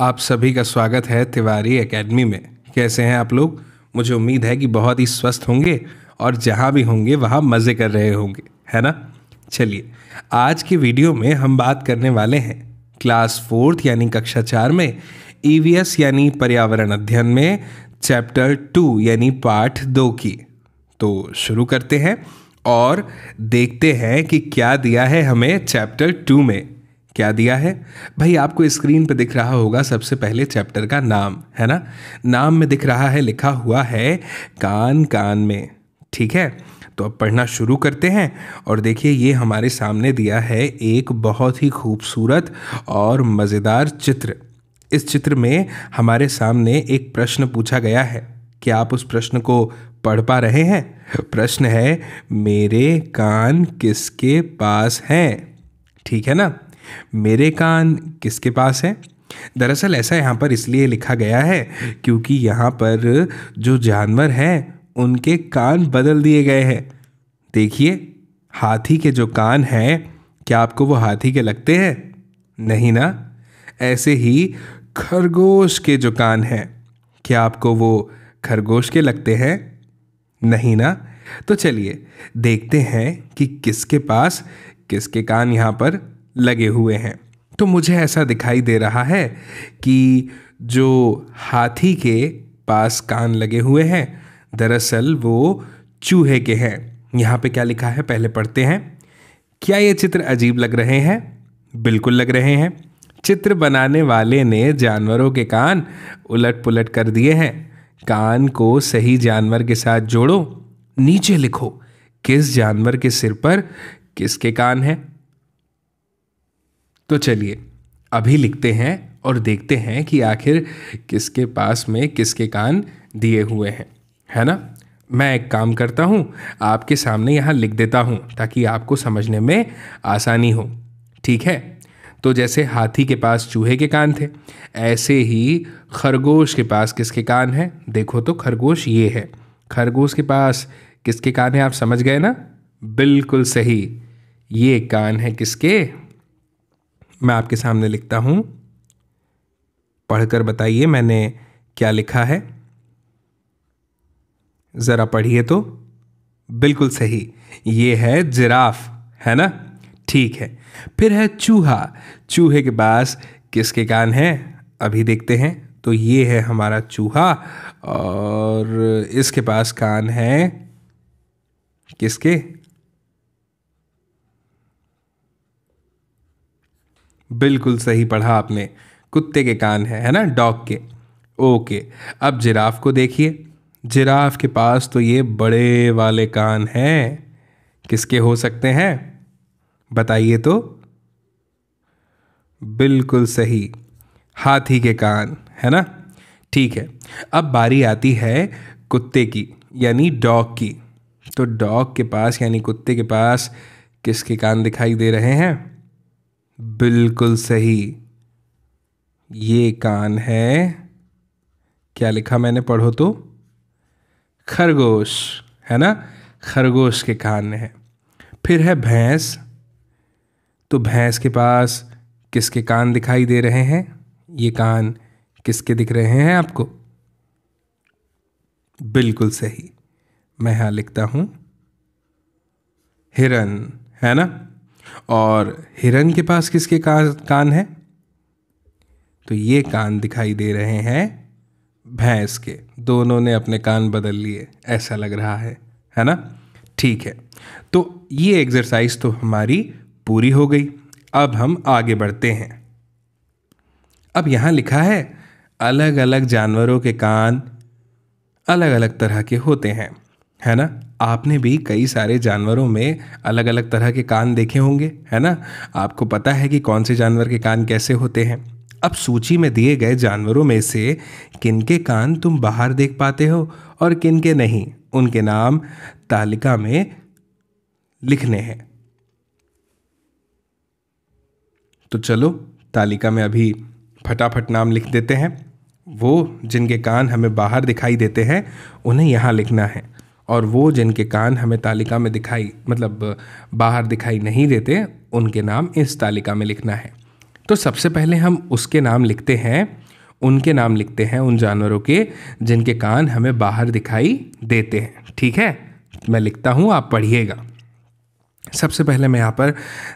आप सभी का स्वागत है तिवारी एकेडमी में। कैसे हैं आप लोग? मुझे उम्मीद है कि बहुत ही स्वस्थ होंगे और जहाँ भी होंगे, वहाँ मज़े कर रहे होंगे। है ना? चलिए, आज की वीडियो में हम बात करने वाले हैं क्लास फोर्थ यानी कक्षा चार में ईवीएस यानी पर्यावरण अध्ययन में चैप्टर टू यानी पाठ दो की। तो शुरू करते हैं। और देखते हैं कि क्या दिया है हमें चैप्टर टू में। क्या दिया है? भाई, आपको स्क्रीन पर दिख रहा होगा सबसे पहले चैप्टर का नाम, है ना? नाम में दिख रहा है, लिखा हुआ है कान कान में, ठीक है? तो अब पढ़ना शुरू करते हैं और देखिए, ये हमारे सामने दिया है एक बहुत ही खूबसूरत और मज़ेदार चित्र। इस चित्र में हमारे सामने एक प्रश्न पूछा गया है। क्या आप उस प्रश्न को पढ़ पा रहे हैं। प्रश्न है, मेरे कान किसके पास हैं? ठीक है ना? मेरे कान किसके पास है? दरअसल ऐसा यहाँ पर इसलिए लिखा गया है क्योंकि यहाँ पर जो जानवर हैं, उनके कान बदल दिए गए हैं। देखिए, हाथी के जो कान हैं, क्या आपको वो हाथी के लगते हैं? नहीं ना? ऐसे ही खरगोश के जो कान हैं, क्या आपको वो खरगोश के लगते हैं? नहीं ना? तो चलिए, देखते हैं कि किसके पास, किसके कान यहाँ पर लगे हुए हैं। तो मुझे ऐसा दिखाई दे रहा है कि जो हाथी के पास कान लगे हुए हैं, दरअसल वो चूहे के हैं। यहाँ पे क्या लिखा है? पहले पढ़ते हैं। क्या ये चित्र अजीब लग रहे हैं? बिल्कुल लग रहे हैं। चित्र बनाने वाले ने जानवरों के कान उलट पुलट कर दिए हैं। कान को सही जानवर के साथ जोड़ो, नीचे लिखो, किस जानवर के सिर पर किसके कान हैं। तो चलिए, अभी लिखते हैं और देखते हैं कि आखिर किसके पास में किसके कान दिए हुए हैं। है ना? मैं एक काम करता हूँ, आपके सामने यहाँ लिख देता हूँ ताकि आपको समझने में आसानी हो। ठीक है? तो जैसे हाथी के पास चूहे के कान थे, ऐसे ही खरगोश के पास किसके कान हैं? देखो तो खरगोश ये है। खरगोश के पास किसके कान हैं आप समझ गए ना? बिल्कुल सही। ये कान है किसके? मैं आपके सामने लिखता हूँ। पढ़कर बताइए मैंने क्या लिखा है। ज़रा पढ़िए तो। बिल्कुल सही। ये है जिराफ, है ना? ठीक है। फिर है चूहा। चूहे के पास किसके कान हैं? अभी देखते हैं। तो ये है हमारा चूहा और इसके पास कान है किसके? बिल्कुल सही पढ़ा आपने। कुत्ते के कान है है ना? डॉग के। ओके, अब जिराफ को देखिए। जिराफ के पास तो ये बड़े वाले कान हैं। किसके हो सकते हैं? बताइए तो। बिल्कुल सही। हाथी के कान, है ना? ठीक है। अब बारी आती है कुत्ते की, यानी डॉग की। तो डॉग के पास, यानी कुत्ते के पास किसके कान दिखाई दे रहे हैं? बिल्कुल सही। ये कान है, क्या लिखा मैंने पढ़ो तो? खरगोश, है ना? खरगोश के कान है। फिर है भैंस तो भैंस के पास किसके कान दिखाई दे रहे हैं? ये कान किसके दिख रहे हैं आपको? बिल्कुल सही। मैं यहाँ लिखता हूँ। हिरन है ना? और हिरन के पास किसके का, कान है? तो ये कान दिखाई दे रहे हैं भैंस के। दोनों ने अपने कान बदल लिए। ऐसा लग रहा है है ना? ठीक है। तो ये एक्सरसाइज तो हमारी पूरी हो गई। अब हम आगे बढ़ते हैं। अब यहाँ लिखा है अलग अलग जानवरों के कान अलग अलग तरह के होते हैं। है ना? आपने भी कई सारे जानवरों में अलग अलग तरह के कान देखे होंगे, है ना? आपको पता है कि कौन से जानवर के कान कैसे होते हैं। अब सूची में दिए गए जानवरों में से किनके कान तुम बाहर देख पाते हो और किन के नहीं, उनके नाम तालिका में लिखने हैं। तो चलो, तालिका में अभी फटाफट नाम लिख देते हैं। वो जिनके कान हमें बाहर दिखाई देते हैं, उन्हें यहाँ लिखना है। और वो जिनके कान हमें तालिका में दिखाई मतलब बाहर दिखाई नहीं देते, उनके नाम इस तालिका में लिखना है। तो सबसे पहले हम उसके नाम लिखते हैं, उनके नाम लिखते हैं उन जानवरों के, जिनके कान हमें बाहर दिखाई देते हैं। ठीक है? मैं लिखता हूँ, आप पढ़िएगा। सबसे पहले मैं यहाँ पर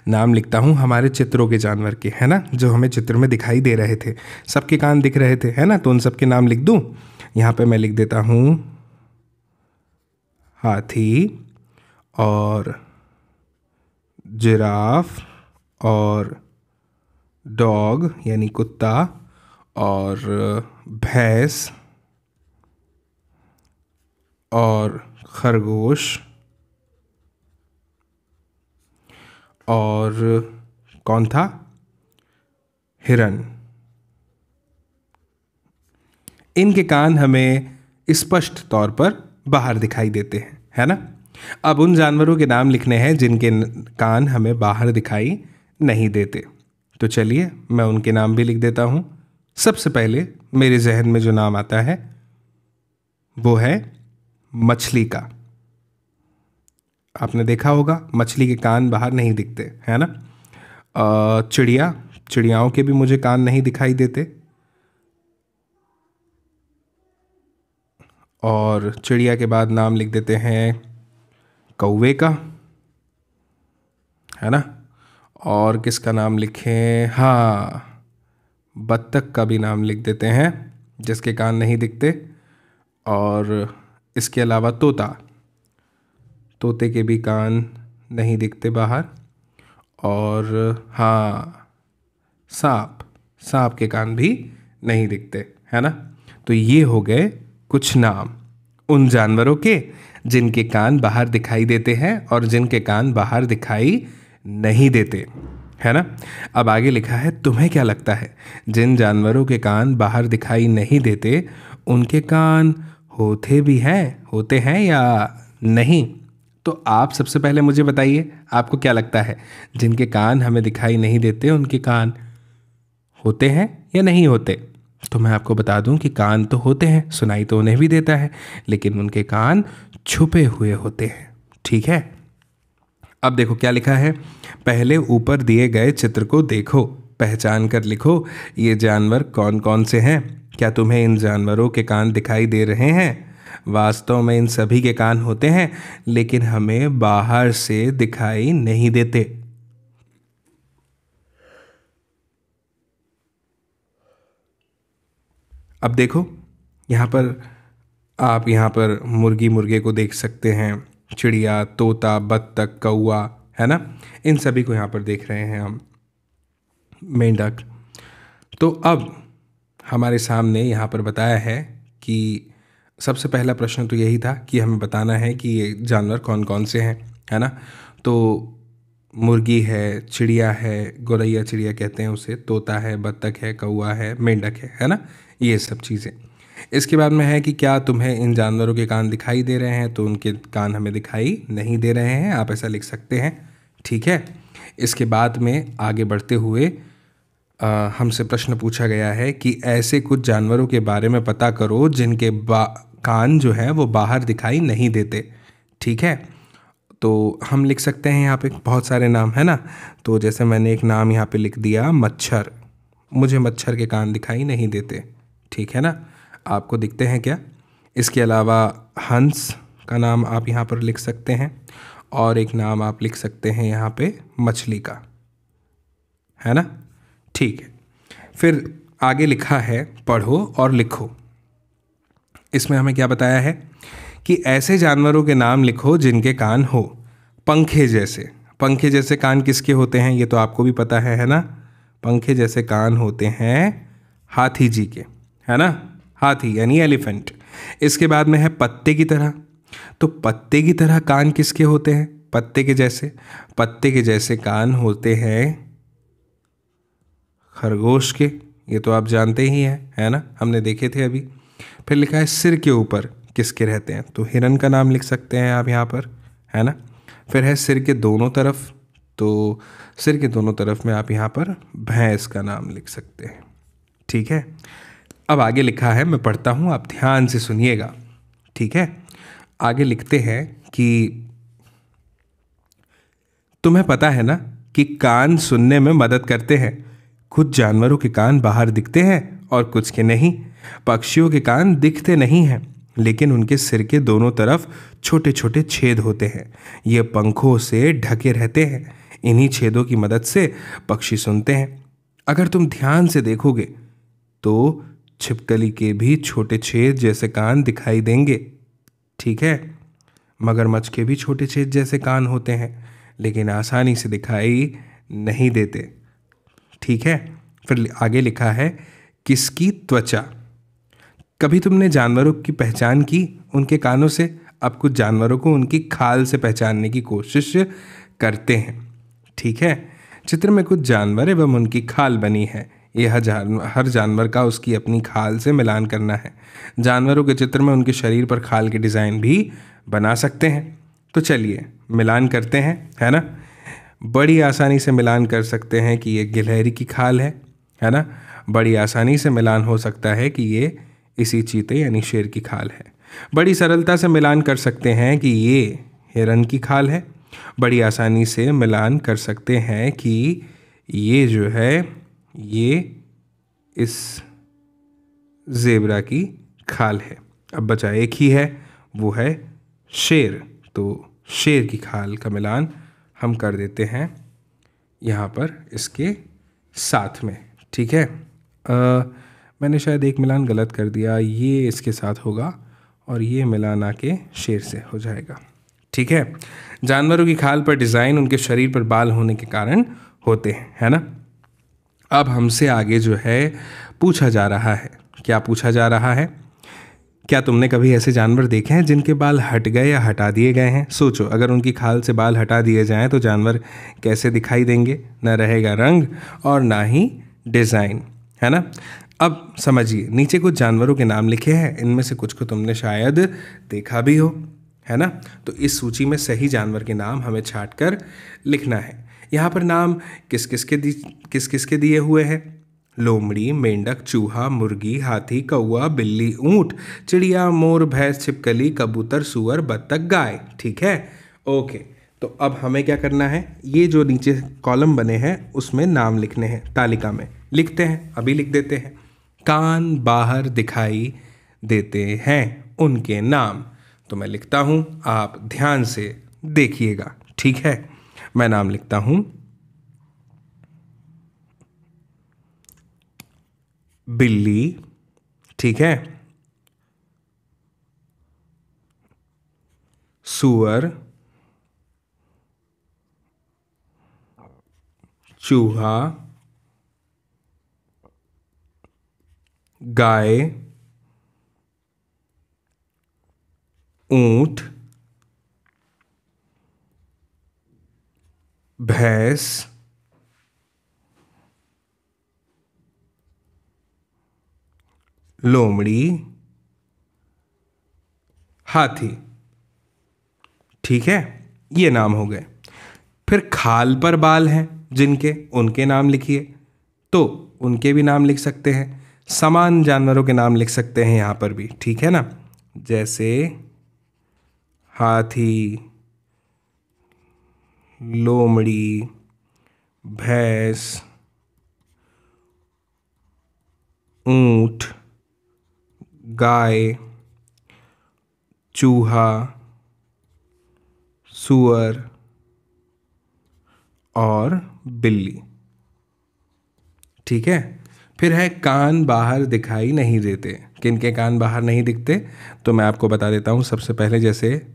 नाम लिखता हूँ, हमारे चित्रों के जानवर के, है ना? जो हमें चित्र में दिखाई दे रहे थे। सबके कान दिख रहे थे, है ना? तो उन सबके नाम लिख दूँ? यहाँ पे मैं लिख देता हूँ, हाथी और जिराफ और डॉग, यानी कुत्ता और भैंस और खरगोश और कौन था? हिरन। इनके कान हमें स्पष्ट तौर पर बाहर दिखाई देते हैं, है ना? अब उन जानवरों के नाम लिखने हैं जिनके कान हमें बाहर दिखाई नहीं देते। तो चलिए, मैं उनके नाम भी लिख देता हूँ। सबसे पहले मेरे जहन में जो नाम आता है, वो है मछली का। आपने देखा होगा, मछली के कान बाहर नहीं दिखते, है ना? चिड़िया, चिड़ियाओं के भी मुझे कान नहीं दिखाई देते। और चिड़िया के बाद नाम लिख देते हैं कौवे का, है ना? और किसका नाम लिखें? हाँ बत्तख का भी नाम लिख देते हैं, जिसके कान नहीं दिखते। और इसके अलावा तोता तोते के भी कान नहीं दिखते बाहर। और हाँ सांप सांप के कान भी नहीं दिखते, है ना? तो ये हो गए कुछ नाम उन जानवरों के जिनके कान बाहर दिखाई देते हैं और जिनके कान बाहर दिखाई नहीं देते, है ना? अब आगे लिखा है, तुम्हें क्या लगता है, जिन जानवरों के कान बाहर दिखाई नहीं देते, उनके कान होते भी हैं, होते हैं या नहीं? तो आप सबसे पहले मुझे बताइए, आपको क्या लगता है? जिनके कान हमें दिखाई नहीं देते, उनके कान होते हैं या नहीं होते? तो मैं आपको बता दूँ कि कान तो होते हैं, सुनाई तो उन्हें भी देता है, लेकिन उनके कान छुपे हुए होते हैं। ठीक है? अब देखो क्या लिखा है। पहले ऊपर दिए गए चित्र को देखो, पहचान कर लिखो, ये जानवर कौन कौन से हैं? क्या तुम्हें इन जानवरों के कान दिखाई दे रहे हैं? वास्तव में इन सभी के कान होते हैं, लेकिन हमें बाहर से दिखाई नहीं देते। अब देखो, यहाँ पर आप यहाँ पर मुर्गी मुर्गे को देख सकते हैं, चिड़िया, तोता, बत्तख कौआ है ना? इन सभी को यहाँ पर देख रहे हैं हम, मेंढक। तो अब हमारे सामने यहाँ पर बताया है कि सबसे पहला प्रश्न तो यही था कि हमें बताना है कि ये जानवर कौन कौन से हैं, है ना? तो मुर्गी है, चिड़िया है, गोरैया चिड़िया कहते हैं उसे, तोता है, बत्तख है कौआ है, मेंढक है है ना? ये सब चीज़ें। इसके बाद में है कि क्या तुम्हें इन जानवरों के कान दिखाई दे रहे हैं? तो उनके कान हमें दिखाई नहीं दे रहे हैं। आप ऐसा लिख सकते हैं। ठीक है? इसके बाद में आगे बढ़ते हुए हमसे प्रश्न पूछा गया है कि ऐसे कुछ जानवरों के बारे में पता करो जिनके कान जो है वो बाहर दिखाई नहीं देते। ठीक है? तो हम लिख सकते हैं यहाँ पे बहुत सारे नाम, है ना? तो जैसे मैंने एक नाम यहाँ पे लिख दिया, मच्छर। मुझे मच्छर के कान दिखाई नहीं देते। ठीक है ना? आपको दिखते हैं क्या? इसके अलावा हंस का नाम आप यहाँ पर लिख सकते हैं और एक नाम आप लिख सकते हैं यहाँ पे मछली का। है ना? ठीक है। फिर आगे लिखा है, पढ़ो और लिखो। इसमें हमें क्या बताया है? कि ऐसे जानवरों के नाम लिखो जिनके कान हो, पंखे जैसे। पंखे जैसे कान किसके होते हैं, ये तो आपको भी पता है है ना? पंखे जैसे कान होते हैं हाथी जी के, है ना? हाथी, यानी एलिफेंट। इसके बाद में है पत्ते की तरह। तो पत्ते की तरह कान किसके होते हैं? पत्ते के जैसे। पत्ते के जैसे कान होते हैं खरगोश के, ये तो आप जानते ही हैं, है ना? हमने देखे थे अभी। फिर लिखा है, सिर के ऊपर किसके रहते हैं? तो हिरन का नाम लिख सकते हैं आप यहाँ पर, है ना? फिर है सिर के दोनों तरफ़ तो सिर के दोनों तरफ़ में आप यहाँ पर भैंस का नाम लिख सकते हैं, ठीक है? अब आगे लिखा है, मैं पढ़ता हूँ, आप ध्यान से सुनिएगा, ठीक है? आगे लिखते हैं कि तुम्हें पता है ना कि कान सुनने में मदद करते हैं कुछ जानवरों के कान बाहर दिखते हैं और कुछ के नहीं। पक्षियों के कान दिखते नहीं हैं, लेकिन उनके सिर के दोनों तरफ़ छोटे छोटे छेद होते हैं। ये पंखों से ढके रहते हैं। इन्हीं छेदों की मदद से पक्षी सुनते हैं। अगर तुम ध्यान से देखोगे तो छिपकली के भी छोटे छेद जैसे कान दिखाई देंगे। ठीक है? मगरमच्छ के भी छोटे छेद जैसे कान होते हैं, लेकिन आसानी से दिखाई नहीं देते। ठीक है? फिर आगे लिखा है, किसकी त्वचा? कभी तुमने जानवरों की पहचान की? उनके कानों से? अब कुछ जानवरों को उनकी खाल से पहचानने की कोशिश करते हैं। ठीक है? चित्र में कुछ जानवर एवं उनकी खाल बनी है। यह जानवर हर जानवर का उसकी अपनी खाल से मिलान करना है। जानवरों के चित्र में उनके शरीर पर खाल के डिज़ाइन भी बना सकते हैं। तो चलिए, मिलान करते हैं, है ना? बड़ी आसानी से मिलान कर सकते हैं कि ये गिलहरी की खाल है है ना? बड़ी आसानी से मिलान हो सकता है कि ये इसी चीते यानी शेर की खाल है। बड़ी सरलता से मिलान कर सकते हैं कि ये हिरन की खाल है। बड़ी आसानी से मिलान कर सकते हैं कि ये जो है ये इस ज़ेबरा की खाल है। अब बचा एक ही है वो है शेर। तो शेर की खाल का मिलान हम कर देते हैं यहाँ पर इसके साथ में ठीक है? आ, मैंने शायद एक मिलान गलत कर दिया, ये इसके साथ होगा और ये मिलान आके शेर से हो जाएगा। ठीक है? जानवरों की खाल पर डिज़ाइन उनके शरीर पर बाल होने के कारण होते हैं, है ना? अब हमसे आगे जो है, पूछा जा रहा है। क्या पूछा जा रहा है? क्या तुमने कभी ऐसे जानवर देखे हैं जिनके बाल हट गए या हटा दिए गए हैं? सोचो, अगर उनकी खाल से बाल हटा दिए जाएँ तो जानवर कैसे दिखाई देंगे? न रहेगा रंग और ना ही डिज़ाइन, है ना? अब समझिए, नीचे कुछ जानवरों के नाम लिखे हैं, इनमें से कुछ को तुमने शायद देखा भी हो, है ना? तो इस सूची में सही जानवर के नाम हमें छाट कर लिखना है। यहाँ पर नाम किस किस के किस किस के दिए हुए हैं? लोमड़ी, मेंढक, चूहा, मुर्गी, हाथी कौआ बिल्ली, ऊँट, चिड़िया, मोर, भैंस, छिपकली, कबूतर, सुअर, बत्तख, गाय, ठीक है? ओके तो अब हमें क्या करना है? ये जो नीचे कॉलम बने हैं, उसमें नाम लिखने हैं, तालिका में। लिखते हैं, अभी लिख देते हैं। कान बाहर दिखाई देते हैं उनके नाम। तो मैं लिखता हूँ, आप ध्यान से देखिएगा। ठीक है? मैं नाम लिखता हूँ। बिल्ली। ठीक है? सुअर। चूहा। गाय, ऊँट, भैंस, लोमड़ी, हाथी। ठीक है? ये नाम हो गए। फिर खाल पर बाल हैं जिनके, उनके नाम लिखिए। तो उनके भी नाम लिख सकते हैं। समान जानवरों के नाम लिख सकते हैं यहाँ पर भी, ठीक है ना? जैसे हाथी, लोमड़ी, भैंस, ऊँट, गाय, चूहा, सुअर और बिल्ली, ठीक है? फिर है कान बाहर दिखाई नहीं देते। किन के कान बाहर नहीं दिखते? तो मैं आपको बता देता हूँ, सबसे पहले जैसे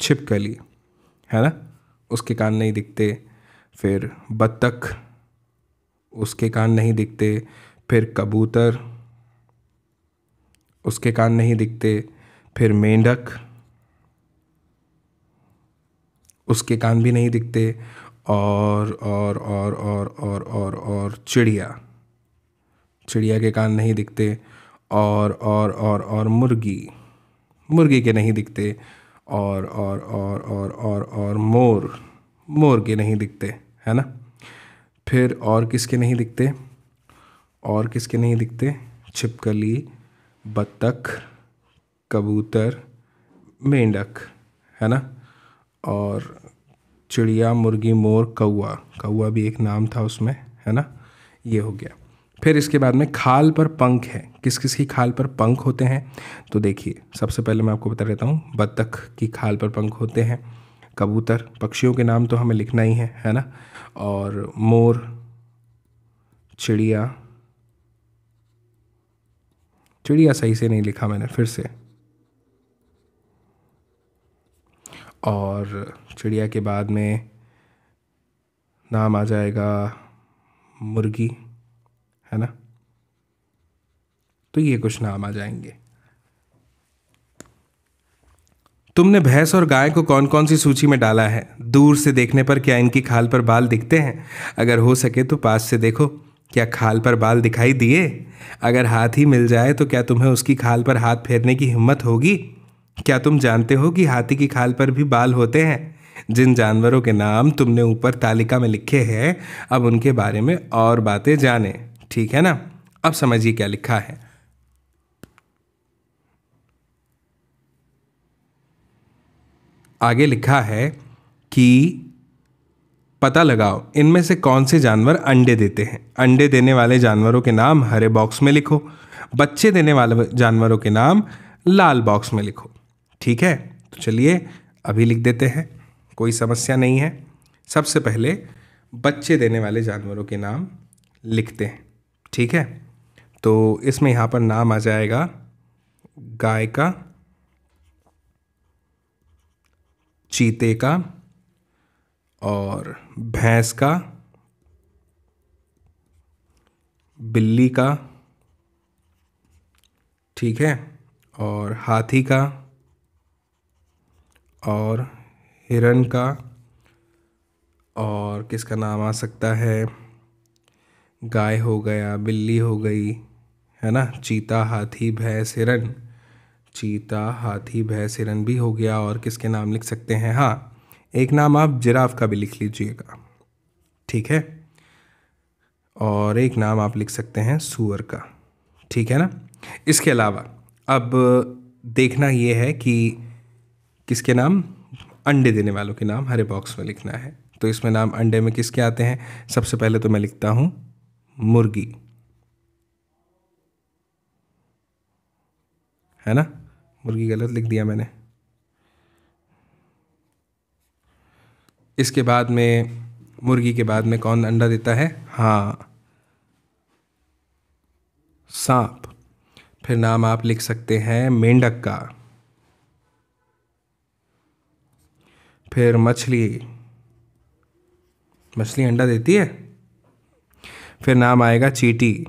छिपकली है ना? उसके कान नहीं दिखते, फिर बत्तख, उसके कान नहीं दिखते, फिर कबूतर, उसके कान नहीं दिखते, फिर मेंढक, उसके कान भी नहीं दिखते, और और और और और और और चिड़िया। चिड़िया के कान नहीं दिखते और और और और मुर्गी मुर्गी के नहीं दिखते और और और और और और मोर मोर के नहीं दिखते, है ना? फिर और किसके नहीं दिखते? और किसके नहीं दिखते? छिपकली, बत्तख, कबूतर, मेंढक, है ना? और चिड़िया, मुर्गी, मोर कौआ कौआ भी एक नाम था उसमें, है ना? ये हो गया। फिर इसके बाद में खाल पर पंख है। किस किस की खाल पर पंख होते हैं? तो देखिए, सबसे पहले मैं आपको बता देता हूँ, बत्तख की खाल पर पंख होते हैं। कबूतर, पक्षियों के नाम तो हमें लिखना ही है है ना? और मोर, चिड़िया। चिड़िया सही से नहीं लिखा मैंने, फिर से। और चिड़िया के बाद में नाम आ जाएगा मुर्गी। है ना? तो ये कुछ नाम आ जाएँगे। तुमने भैंस और गाय को कौन कौन सी सूची में डाला है? दूर से देखने पर क्या इनकी खाल पर बाल दिखते हैं? अगर हो सके तो पास से देखो, क्या खाल पर बाल दिखाई दिए? अगर हाथ ही मिल जाए तो क्या तुम्हें उसकी खाल पर हाथ फेरने की हिम्मत होगी? क्या तुम जानते हो कि हाथी की खाल पर भी बाल होते हैं? जिन जानवरों के नाम तुमने ऊपर तालिका में लिखे हैं, अब उनके बारे में और बातें जाने। ठीक है ना? अब समझिए क्या लिखा है। आगे लिखा है कि पता लगाओ, इनमें से कौन से जानवर अंडे देते हैं? अंडे देने वाले जानवरों के नाम हरे बॉक्स में लिखो। बच्चे देने वाले जानवरों के नाम लाल बॉक्स में लिखो। ठीक है? तो चलिए, अभी लिख देते हैं। कोई समस्या नहीं है। सबसे पहले बच्चे देने वाले जानवरों के नाम लिखते हैं। ठीक है? तो इसमें यहाँ पर नाम आ जाएगा गाय का चीते का और भैंस का बिल्ली का ठीक है? और हाथी का और हिरन का और किसका नाम आ सकता है? गाय हो गया, बिल्ली हो गई, है ना? चीता, हाथी, भैंस, हिरन। चीता, हाथी, भैंस, हिरन भी हो गया और किसके नाम लिख सकते हैं? हाँ एक नाम आप जिराफ का भी लिख लीजिएगा। ठीक है? और एक नाम आप लिख सकते हैं सुअर का। ठीक है ना? इसके अलावा, अब देखना ये है कि किसके नाम? अंडे देने वालों के नाम हरे बॉक्स में लिखना है। तो इसमें नाम अंडे में किसके आते हैं? सबसे पहले तो मैं लिखता हूँ। मुर्गी। है ना? मुर्गी गलत लिख दिया मैंने। इसके बाद में, मुर्गी के बाद में कौन अंडा देता है? हाँ। सांप। फिर नाम आप लिख सकते हैं मेंढक का फिर मछली। मछली अंडा देती है? फिर नाम आएगा चीटी।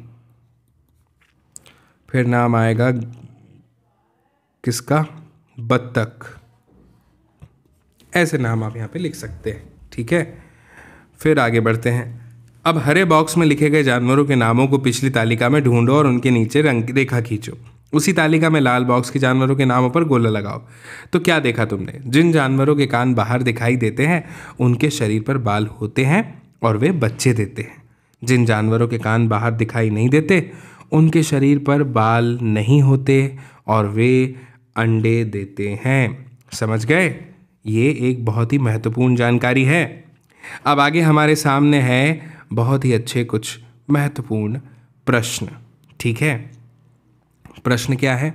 फिर नाम आएगा किसका? बत्तख। ऐसे नाम आप यहाँ पे लिख सकते हैं, ठीक है? फिर आगे बढ़ते हैं। अब हरे बॉक्स में लिखे गए जानवरों के नामों को पिछली तालिका में ढूंढो और उनके नीचे रंग रेखा खींचो। उसी तालिका में लाल बॉक्स के जानवरों के नामों पर गोला लगाओ। तो क्या देखा तुमने? जिन जानवरों के कान बाहर दिखाई देते हैं, उनके शरीर पर बाल होते हैं और वे बच्चे देते हैं। जिन जानवरों के कान बाहर दिखाई नहीं देते, उनके शरीर पर बाल नहीं होते और वे अंडे देते हैं। समझ गए? ये एक बहुत ही महत्वपूर्ण जानकारी है। अब आगे हमारे सामने है बहुत ही अच्छे कुछ महत्वपूर्ण प्रश्न। ठीक है? प्रश्न क्या है?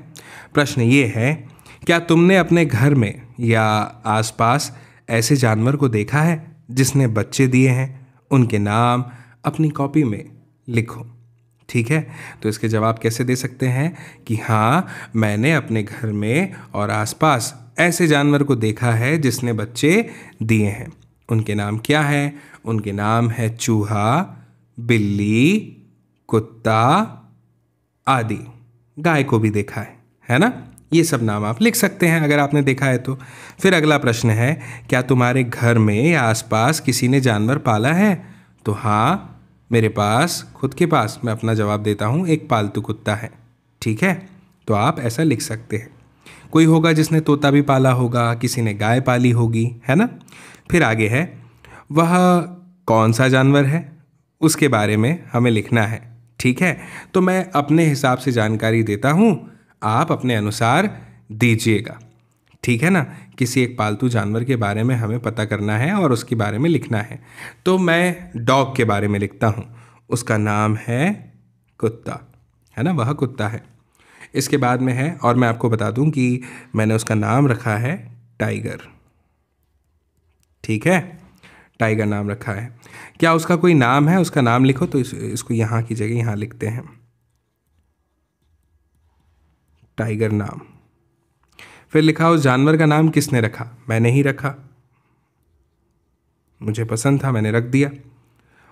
प्रश्न ये है, क्या तुमने अपने घर में या आसपास ऐसे जानवर को देखा है जिसने बच्चे दिए हैं? उनके नाम अपनी कॉपी में लिखो। ठीक है? तो इसके जवाब कैसे दे सकते हैं कि हाँ मैंने अपने घर में और आसपास ऐसे जानवर को देखा है जिसने बच्चे दिए हैं। उनके नाम क्या है? उनके नाम है चूहा, बिल्ली, कुत्ता आदि। गाय को भी देखा है है ना? ये सब नाम आप लिख सकते हैं अगर आपने देखा है तो। फिर अगला प्रश्न है, क्या तुम्हारे घर में या आसपास किसी ने जानवर पाला है? तो हाँ मेरे पास, खुद के पास मैं अपना जवाब देता हूँ, एक पालतू कुत्ता है। ठीक है? तो आप ऐसा लिख सकते हैं। कोई होगा जिसने तोता भी पाला होगा, किसी ने गाय पाली होगी, है ना? फिर आगे है, वह कौन सा जानवर है? उसके बारे में हमें लिखना है। ठीक है? तो मैं अपने हिसाब से जानकारी देता हूँ, आप अपने अनुसार दीजिएगा। ठीक है ना? किसी एक पालतू जानवर के बारे में हमें पता करना है और उसके बारे में लिखना है। तो मैं डॉग के बारे में लिखता हूँ। उसका नाम है कुत्ता है ना? वह कुत्ता है। इसके बाद में है और मैं आपको बता दूँ कि मैंने उसका नाम रखा है टाइगर। ठीक है? टाइगर नाम रखा है। क्या उसका कोई नाम है? उसका नाम लिखो तो इस, इसको यहाँ की जगह यहाँ लिखते हैं। टाइगर नाम। फिर लिखा, उस जानवर का नाम किसने रखा? मैंने ही रखा। मुझे पसंद था, मैंने रख दिया।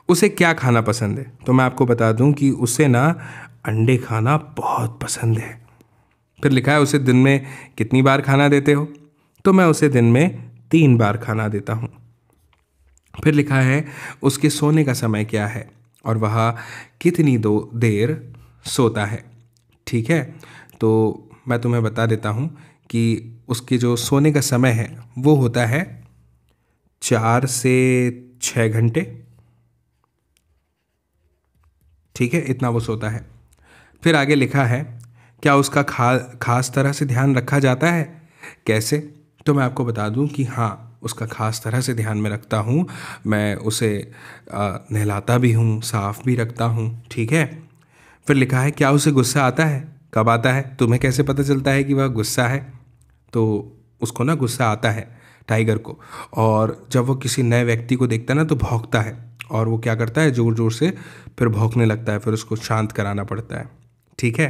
उसे क्या खाना पसंद है? तो मैं आपको बता दूँ कि उसे ना अंडे खाना बहुत पसंद है। फिर लिखा है, उसे दिन में कितनी बार खाना देते हो? तो मैं उसे दिन में तीन बार खाना देता हूँ। फिर लिखा है, उसके सोने का समय क्या है? और वह कितनी दो देर सोता है? ठीक है तो मैं तुम्हें बता देता हूँ कि उसके जो सोने का समय है, वो होता है चार से छः घंटे। ठीक है, इतना वो सोता है। फिर आगे लिखा है, क्या उसका खा, खास तरह से ध्यान रखा जाता है? कैसे? तो मैं आपको बता दूँ कि हाँ उसका ख़ास तरह से ध्यान में रखता हूँ। मैं उसे नहलाता भी हूँ, साफ़ भी रखता हूँ, ठीक है? फिर लिखा है, क्या उसे गुस्सा आता है? कब आता है? तुम्हें कैसे पता चलता है कि वह गुस्सा है? तो उसको ना गुस्सा आता है टाइगर को। और जब वो किसी नए व्यक्ति को देखता है ना तो भौंकता है। और वो क्या करता है? ज़ोर ज़ोर से फिर भौंकने लगता है, फिर उसको शांत कराना पड़ता है। ठीक है?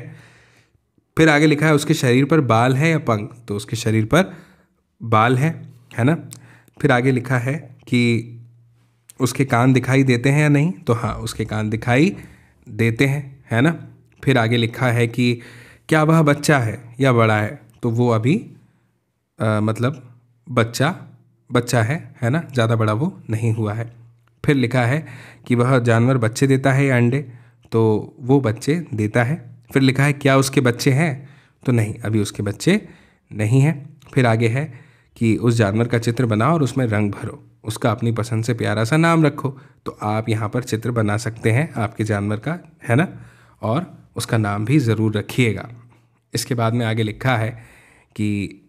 फिर आगे लिखा है, उसके शरीर पर बाल है या पंख? तो उसके शरीर पर बाल है है ना? फिर आगे लिखा है कि उसके कान दिखाई देते हैं या नहीं? तो हाँ उसके कान दिखाई देते हैं, है ना? फिर आगे लिखा है कि क्या वह बच्चा है या बड़ा है? तो वो अभी आ, मतलब बच्चा बच्चा है है ना? ज़्यादा बड़ा वो नहीं हुआ है। फिर लिखा है कि वह जानवर बच्चे देता है या अंडे तो वो बच्चे देता है। फिर लिखा है क्या उसके बच्चे हैं? तो नहीं अभी उसके बच्चे नहीं हैं। फिर आगे है कि उस जानवर का चित्र बनाओ और उसमें रंग भरो। उसका अपनी पसंद से प्यारा सा नाम रखो। तो आप यहाँ पर चित्र बना सकते हैं आपके जानवर का है ना? और उसका नाम भी ज़रूर रखिएगा। इसके बाद में आगे लिखा है कि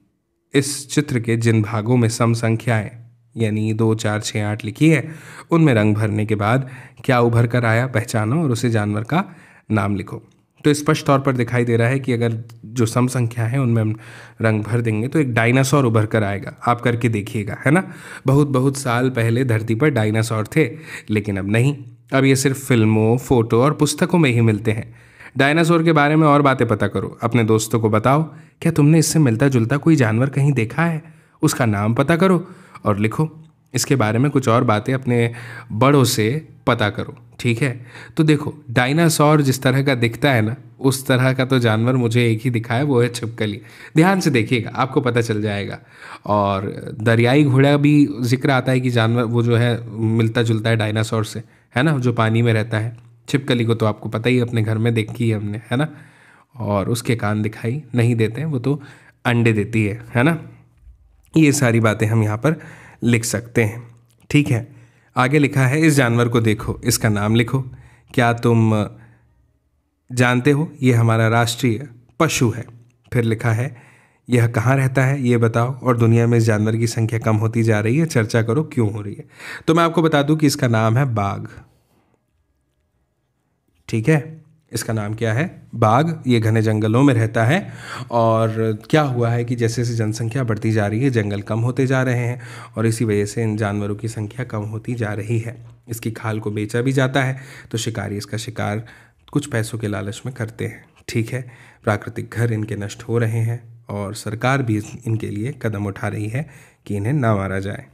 इस चित्र के जिन भागों में सम संख्याएँ, यानी दो, चार छः आठ लिखी है, उनमें रंग भरने के बाद क्या उभर कर आया पहचानो और उसे जानवर का नाम लिखो। तो स्पष्ट तौर पर दिखाई दे रहा है कि अगर जो सम संख्या है, उनमें हम रंग भर देंगे तो एक डायनासोर उभर कर आएगा। आप करके देखिएगा, है ना? बहुत बहुत साल पहले धरती पर डायनासोर थे, लेकिन अब नहीं। अब ये सिर्फ़ फ़िल्मों, फ़ोटो और पुस्तकों में ही मिलते हैं। डायनासोर के बारे में और बातें पता करो। अपने दोस्तों को बताओ क्या तुमने इससे मिलता जुलता कोई जानवर कहीं देखा है? उसका नाम पता करो और लिखो। इसके बारे में कुछ और बातें अपने बड़ों से पता करो, ठीक है? तो देखो, डायनासोर जिस तरह का दिखता है ना, उस तरह का तो जानवर मुझे एक ही दिखा है, वो है छिपकली। ध्यान से देखिएगा, आपको पता चल जाएगा। और दरियाई घोड़ा भी ज़िक्र आता है कि जानवर, वो जो है, मिलता जुलता है डायनासोर से, है ना? जो पानी में रहता है। छिपकली को तो आपको पता ही अपने घर में देखी है हमने, है ना? और उसके कान दिखाई नहीं देते हैं, वो तो अंडे देती है है ना? ये सारी बातें हम यहाँ पर लिख सकते हैं, ठीक है? आगे लिखा है, इस जानवर को देखो, इसका नाम लिखो। क्या तुम जानते हो, ये हमारा राष्ट्रीय पशु है। फिर लिखा है, यह कहाँ रहता है, ये बताओ, और दुनिया में इस जानवर की संख्या कम होती जा रही है, चर्चा करो, क्यों हो रही है? तो मैं आपको बता दूँ कि इसका नाम है बाघ, ठीक है? इसका नाम क्या है? बाघ, ये घने जंगलों में रहता है। और क्या हुआ है कि जैसे जैसे जनसंख्या बढ़ती जा रही है, जंगल कम होते जा रहे हैं और इसी वजह से इन जानवरों की संख्या कम होती जा रही है। इसकी खाल को बेचा भी जाता है तो शिकारी इसका शिकार कुछ पैसों के लालच में करते हैं। ठीक है, प्राकृतिक घर इनके नष्ट हो रहे हैं और सरकार भी इनके लिए कदम उठा रही है कि इन्हें ना मारा जाए।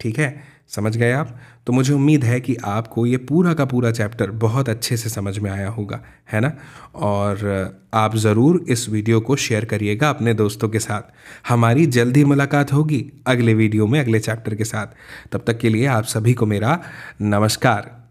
ठीक है समझ गए आप? तो मुझे उम्मीद है कि आपको ये पूरा का पूरा चैप्टर बहुत अच्छे से समझ में आया होगा, है ना? और आप ज़रूर इस वीडियो को शेयर करिएगा अपने दोस्तों के साथ। हमारी जल्द ही मुलाकात होगी अगले वीडियो में, अगले चैप्टर के साथ। तब तक के लिए आप सभी को मेरा नमस्कार।